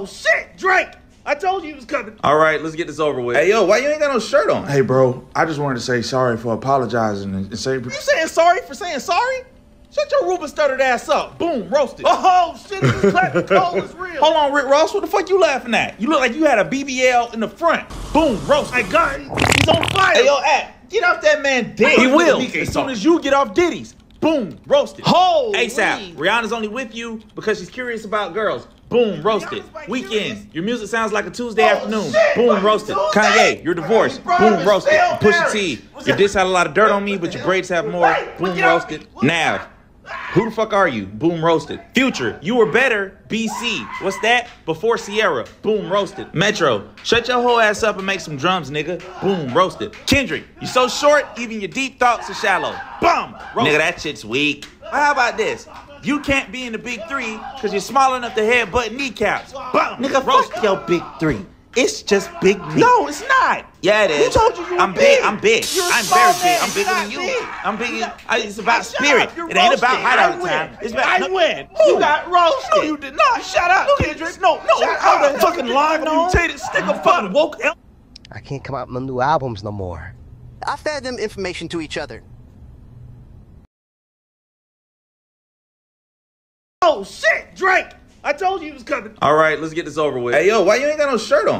Oh shit, Drake! I told you he was coming. All right, let's get this over with. Hey, yo, why you ain't got no shirt on? Hey, bro, I just wanted to say sorry for apologizing and and say. You saying sorry for saying sorry? Shut your Ruben stuttered ass up. Boom, roasted. Oh, oh shit, this clapping cold is real. Hold on, Rick Ross. What the fuck you laughing at? You look like you had a BBL in the front. Boom, roasted. My God, he's on fire. Hey, yo, act. Get off that man dick. He will. As soon as you get off Diddy's. Boom, roasted. Holy. ASAP. Rihanna's only with you because she's curious about girls. Boom, roasted. Rihanna's Weeknd. curious? Your music sounds like a Tuesday Oh, afternoon. shit, Boom, roasted. Tuesday? Kanye, you're divorced. Boom, roasted. still Pusha married. T. What's Your diss had a lot of dirt on me, but your braids have more. Wait, Boom, get off roasted. me. Who the fuck are you? Boom roasted. Future, you were better. BC. What's that? Before Ciara. Boom roasted. Metro, shut your whole ass up and make some drums, nigga. Boom roasted. Kendrick, you so short, even your deep thoughts are shallow. Bum. Nigga, that shit's weak. How about this? You can't be in the big three because you're small enough to headbutt kneecaps. Bum. Nigga, roasted. fuck your big three. It's just big me. No, it's not. Yeah, it is. Who told you you were I'm big? I'm big. You're a I'm very big. man. I'm bigger than you. big. I'm bigger. You I- it's about spirit. up. You're It ain't about roasted. height all I the time. win. It's about I no- win. Who? You got roasted. No, you did not. Shut up, Kendrick. No, no. Shut I'm up. the fucking live mutated sticker fucking woke. I can't come out with no new albums no more. I fed them information to each other. Oh shit, Drake! I told you he was coming. All right, let's get this over with. Hey, yo, why you ain't got no shirt on?